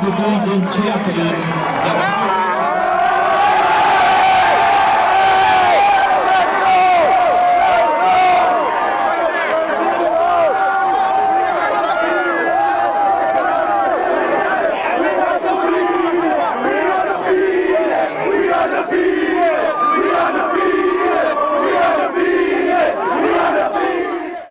Champion, champion.